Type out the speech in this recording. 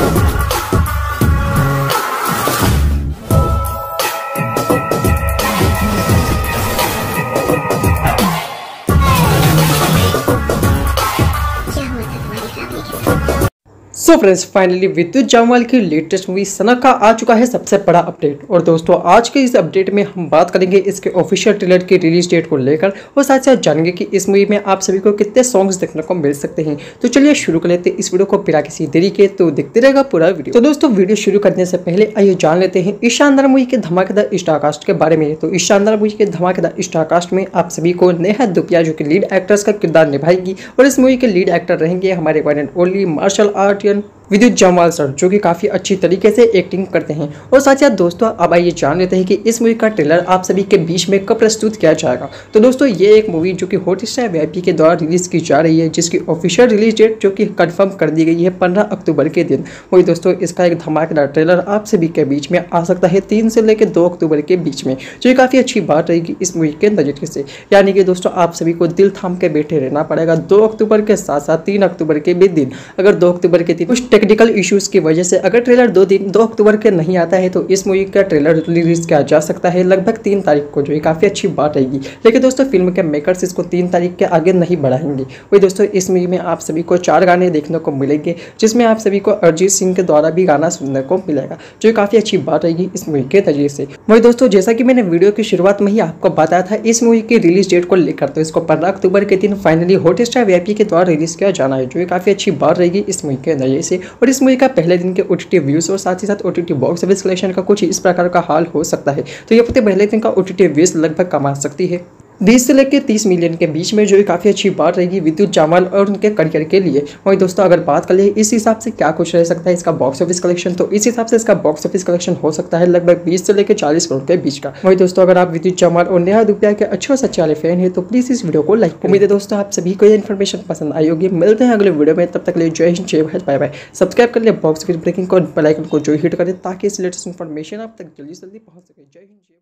क्या सो friends finally Vidyut Jammwal की latest movie सना का आ चुका है सबसे बड़ा अपडेट और दोस्तों, आज के इस अपडेट में हम बात करेंगे इसके ऑफिशियल ट्रेलर की रिलीज़ डेट को लेकर, और साथ साथ जानेंगे कि इस मूवी में आप सभी को कितने सॉन्ग्स देखने को मिल सकते हैं। तो चलिए शुरू कर लेते इस वीडियो को बिना किसी देरी के तो देखते रहेगा पूरा वीडियो तो दोस्तों वीडियो शुरू करने से पहले आइए जान लेते हैं इस शानदार मूवी के धमाकेदार स्टारकास्ट के बारे में। तो इस शानदार मूवी के धमाकेदार स्टारकास्ट में आप सभी को नेहा दुपिया, जो कि लीड एक्ट्रेस का किरदार निभाएगी, और इस मूवी के लीड एक्टर रहेंगे हमारे one and only martial artist Vidyut Jammwal sir, जो कि काफ़ी अच्छी तरीके से एक्टिंग करते हैं। और साथ ही साथ दोस्तों, अब आइए जान लेते हैं कि इस मूवी का ट्रेलर आप सभी के बीच में कब प्रस्तुत किया जाएगा। तो दोस्तों, ये एक मूवी जो कि हॉट स्टार वी के द्वारा रिलीज़ की जा रही है, जिसकी ऑफिशियल रिलीज़ डेट जो कि कन्फर्म कर दी गई है पंद्रह अक्टूबर के दिन। वही दोस्तों, इसका एक धमाकेदार ट्रेलर आप सभी के बीच में आ सकता है तीन से लेकर दो अक्टूबर के बीच में। जो कि काफ़ी अच्छी बात रहेगी इस मूवी के नज़रिए से। यानी कि दोस्तों, आप सभी को दिल थाम के बैठे रहना पड़ेगा दो अक्टूबर के साथ साथ तीन अक्टूबर के भी दिन। अगर दो अक्टूबर के दिन कुछ टेक्निकल इश्यूज़ की वजह से अगर ट्रेलर दो दिन, दो अक्टूबर के नहीं आता है तो इस मूवी का ट्रेलर रिलीज़ किया जा सकता है लगभग तीन तारीख को, जो ये काफ़ी अच्छी बात रहेगी लेकिन दोस्तों फ़िल्म के मेकर्स इसको तीन तारीख के आगे नहीं बढ़ाएँगे। वही दोस्तों, इस मूवी में आप सभी को चार गाने देखने को मिलेंगे, जिसमें आप सभी को अरिजीत सिंह के द्वारा भी गाना सुनने को मिलेगा, जो काफ़ी अच्छी बात रहेगी इस मूवी के नज़रिए से। वही दोस्तों, जैसा कि मैंने वीडियो की शुरुआत में ही आपको बताया था, इस मूवी की रिलीज़ डेट को लेकर तो इसको पंद्रह अक्टूबर के दिन फाइनली हॉट स्टार वी के द्वारा रिलीज़ किया जाना है, जो काफ़ी अच्छी बात रहेगी इस मूवी के नज़रिए से। और इस मूवी का पहले दिन के ओ व्यूज़ और साथ ही साथ ओ बॉक्स ऑफ़िस कलेक्शन का कुछ इस प्रकार का हाल हो सकता है। तो ये पहले दिन का ओ व्यूज़ लगभग कमा सकती है। बीस से लेकर तीस मिलियन के बीच में जो है काफ़ी अच्छी बात रहेगी विद्युत जामवाल और उनके करियर के लिए। वही दोस्तों, अगर बात कर ले इस हिसाब से क्या कुछ रह सकता है इसका बॉक्स ऑफ़िस कलेक्शन तो इस हिसाब से इसका बॉक्स ऑफ़िस कलेक्शन हो सकता है लगभग बीस से लेकर चालीस करोड़ के बीच का। वही दोस्तों, अगर आप विद्युत जामवाल और नेहा दुपिया के अच्छे और सच्चे फ़ैन है तो प्लीज़ इस वीडियो को लाइक उम्मीद है दोस्तों, आप सभी को ये इन्फॉर्मेशन पसंद आई होगी। मिलते हैं अगले वीडियो में। तब तक लिए जय हिंद, जय भारत बाय बाय सब्सक्राइब कर ले बॉक्स ऑफ़िस ब्रेकिंग को बेल आइकन को जो हिट करें, ताकि इस लेटेस्ट इन्फॉर्मेशन आप तक जल्दी जल्दी पहुँच सके। जय हिंद, जय